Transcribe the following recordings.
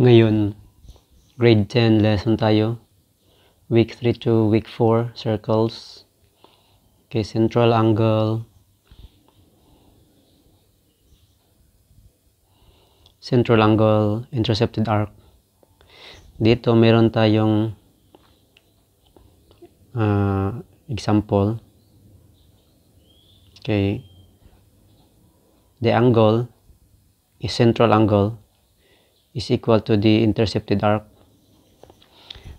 Ngayon, grade 10 lesson tayo. Week 3 to week 4, circles. Okay, central angle. Central angle, intercepted arc. Dito meron tayong uh, example. Okay. The angle is central angle is equal to the intercepted arc.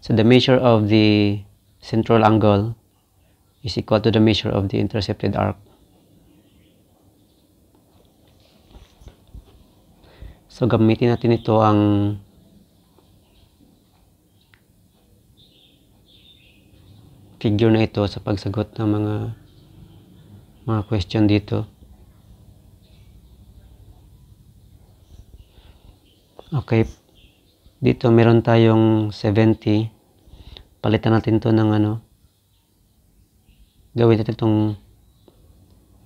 So the measure of the central angle is equal to the measure of the intercepted arc. So gamitin natin ito ang figure na ito sa pagsagot ng mga mga question dito. Okay. Dito meron tayong 70. Palitan natin to ng ano. Gawin natin itong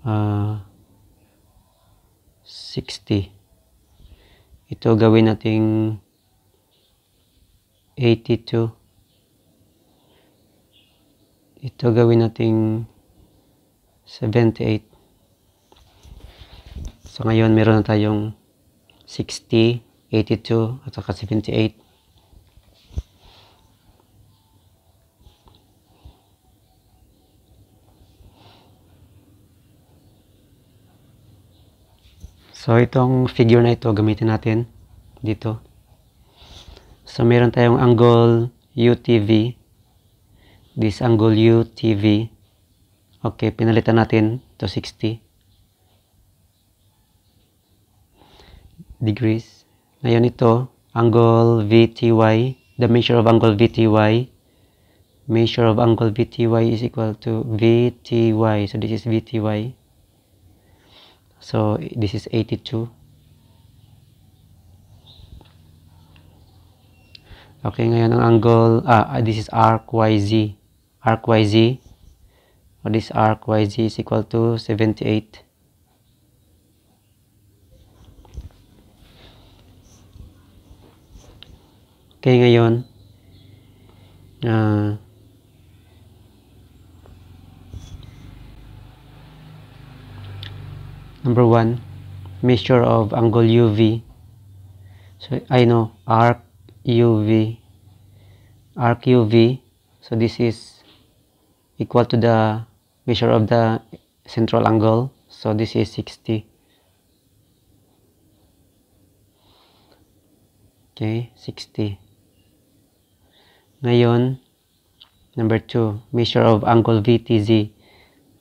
uh, 60. Ito gawin nating 82. Ito gawin nating 78. So ngayon meron na tayong 60, 82 at saka 78. So itong figure na ito gamitin natin dito. So meron tayong angle UTV. This angle UTV. Okay, pinalitan natin to 60 degrees. Ngayon ito, angle VTY, the measure of angle VTY, measure of angle VTY is equal to VTY. So this is VTY. So this is 82. Okay, ngayon ang angle, ah, this is arc YZ. Arc YZ. So this arc YZ is equal to 78. Okay, ngayon, uh, number one, measure of angle UV. So, I know, arc UV. Arc UV. So, this is equal to the measure of the central angle. So, this is 60. Okay, 60. Ngayon, number 2, measure of angle VTZ.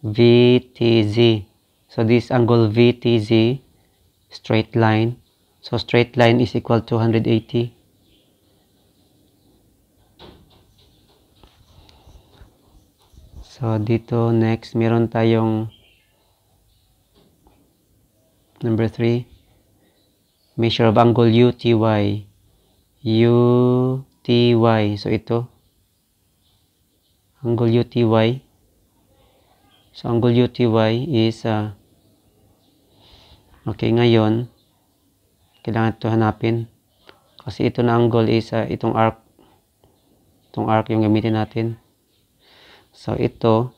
VTZ. So this angle VTZ, straight line. So straight line is equal to 180. So dito next, meron tayong number 3, measure of angle UTY. UTY. So, ito. Angle UTY. So, angle UTY is, uh, okay, ngayon, kailangan ito hanapin. Kasi ito na angle is, uh, itong arc. Itong arc yung gamitin natin. So, ito,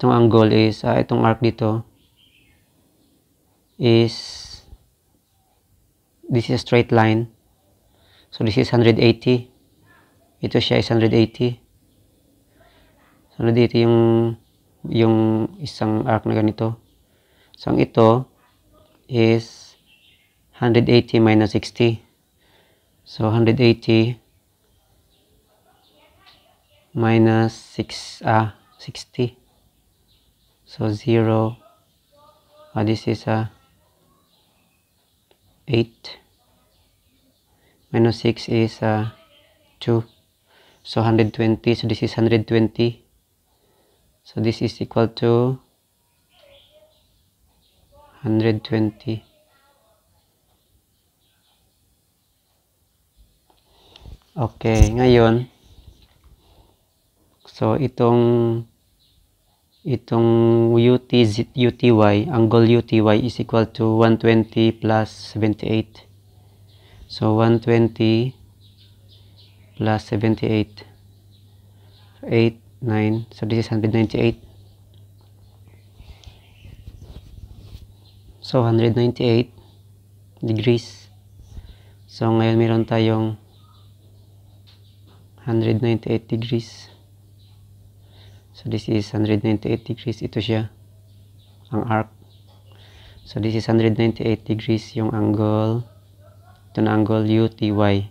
itong angle is, uh, itong arc dito, is this is a straight line. So this is 180. Ito siya is 180. 180 yung yung isang arc na ganito. So ang ito is 180 minus 60. So 180 minus 6 ah 60. So 0 ah, this is a 8 minus 6 is uh, 2 so 120 so this is 120 so this is equal to 120 okay ngayon so itong itong UT, UTY, angle UTY is equal to 120 plus 78. So 120 plus 78. So 8, 9. So this is 198. So 198 degrees. So ngayon meron tayong 198 degrees. So this is 198 degrees. Ito siya. Ang arc. So this is 198 degrees yung angle. Angle UTY.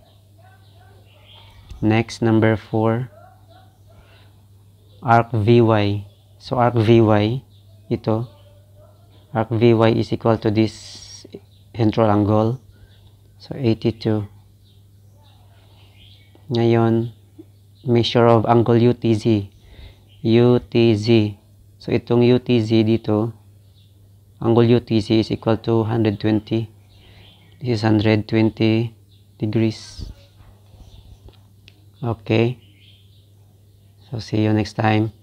Next, number 4. Arc VY. So arc VY, ito. Arc VY is equal to this central angle. So 82. Ngayon, measure of angle UTZ. UTZ. So itong UTZ dito, angle UTZ is equal to 120. This is 120 degrees. Okay. So see you next time.